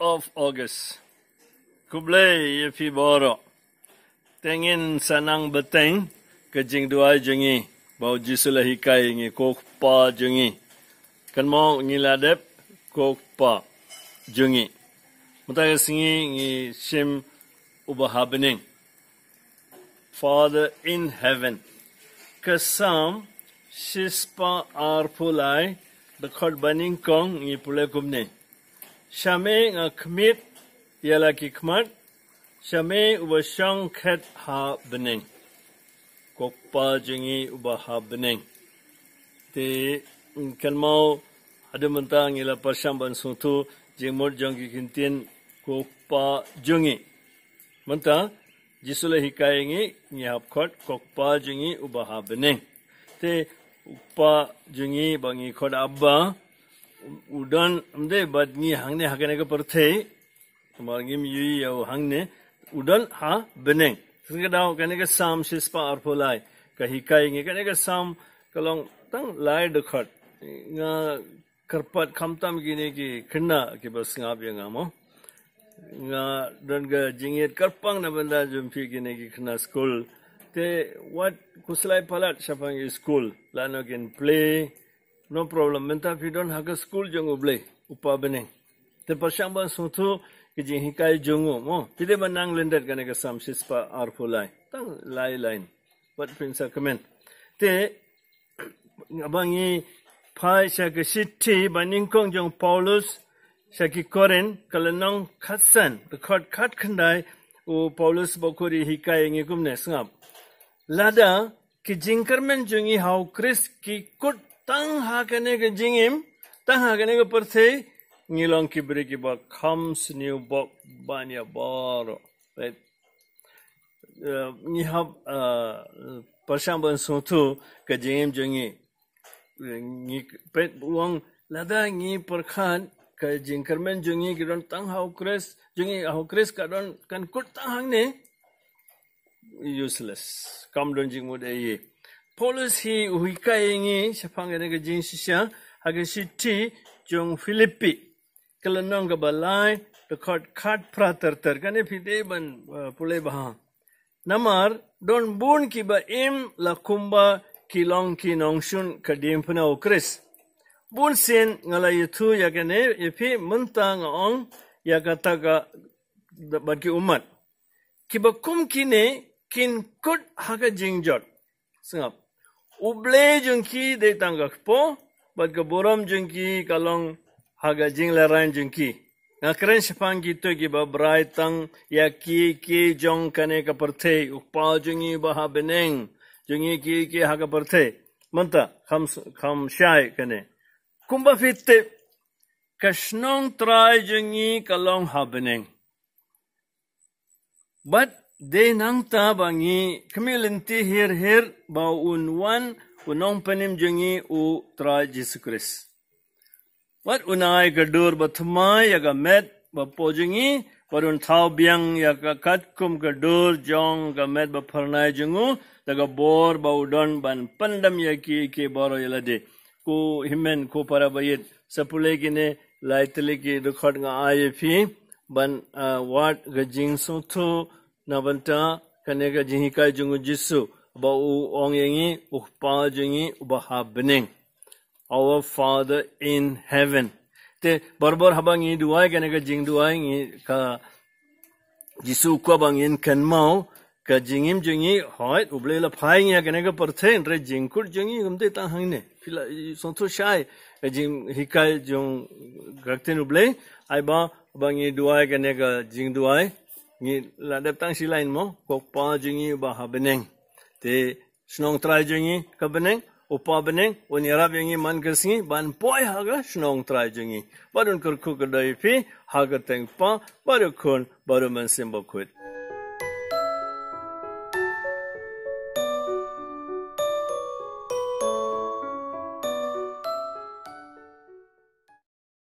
of August. Kublai ye fi boro. Tengin sanang beteng ke jing dua jengi. Bau jisulah hikai ngi kok pa jengi. Kan mau ngi ladep kok pa jengi. Mutaya singi ngi shim ubahabening. Father in heaven. Kesam shispa arpulai dekat baning kong ngi pulai kumne. Shame nga kmit yala ki kmat. Shame uba shang khet ha bening. Kokpa jengi uba ha bening. Te mau ada mentang ila pasyam ban sutu jengmur jang ki kintin kokpa jengi. Mentang jisule hikai ngi ngihap khot kokpa jengi uba ha bening. Te upa jengi bangi khot abba udan amde bad ngi hangne hakane ka parthe kumar ngi mi yui yau hangne udan ha beneng. Singa daw kane ka sam shispa arpolai ka hikai ngi kane ka sam kalong tang lai de khat. Nga karpat khamtam gine ki khinna ki bas nga bya nga mo. Nga don ga jingit karpang na banda jumpi gine ki khna school. Te what kuslai palat shapang school. Lano can play no problem. Menta if you don't have a school jong uble upa beneng te pasyang ban sutu jing hikai jongo mo pide manang lendet kane ka sam shispa ar fulai tang lai line what prince comment te abangi phai sha ka sithi baning kong jong paulus sha ki koren kalanong khatsan the khat khat khandai u paulus bokuri hikai ngi kumne lada ki jingkarmen jongi how chris ki kut tang ha kane ke jingim tang ha kane ke perse ngilong ki bre ki ba comes new bok banya baro right. Ni hab persham ban so tu ke jingim jongi ni pet buang lada ngi perkhan ke jingkarmen jongi ki don tang how chris jongi how chris ka don kan kut tang hang ne useless. Kam don jing mo de ye Paulus hi uhikai ngi sapang ene ke jing sisya hage siti jong Philippi. Kalanong ka balai the khat khat pratar tar kane phite ban pule bah namar don bun ki ba im la kumba kilong ki nong shun ka dim phuna o chris bun sen ngala yuthu ya kane ipi munta nga ong ya kata ka bat ki umat. Ki ba kum kine kin kut haga jingjot singap uble jungki de tangak po bat ka boram jungki kalong haga jingla ran jungki ngakren shapang ki to ki ba brai tang ya ki ki jong kane ka parthe upa jungi ba ha beneng jungi ki ki haga parthe manta kham kham shai kane. Kumba fitte kashnong trai jungi kalong ha beneng. But de nang ta bangi kamilinti hir hir ba un wan unong panim jungi u tra Jesus Christ. Wat unai gadur bathmai yaga met ba pojungi parun thau biang yaga kat kum gadur jong ga met ba pharnai jungu daga bor ba udon ban pandam yaki ke boro yalade ko himen ko para bayit sapule kine laitele ki dukhot nga aye ban wat gajing so thu nabanta kanega jinhi kai jungu jisu. Ba u ong yengi u pa jungi u ba ha bening our father in heaven. Te barbar habangi duai kanega jing duai ngi ka jisu ko bangin kan mau. Ka jingim jungi hoy uble la phai ngi kanega parthen re jingkur jungi gumde ta hangne phila sonto shai jing hikai jung gakten uble ai ba bangi duai kanega jing duai ngi la dep tang si lain mo kok pa jingi ba ha beneng. Te snong trai jingi ka beneng upa beneng oni rab jingi man kersingi ban poi ha ga snong trai jingi barun kur ku ka dai fi ha ga teng pa baru kun baru man sim ba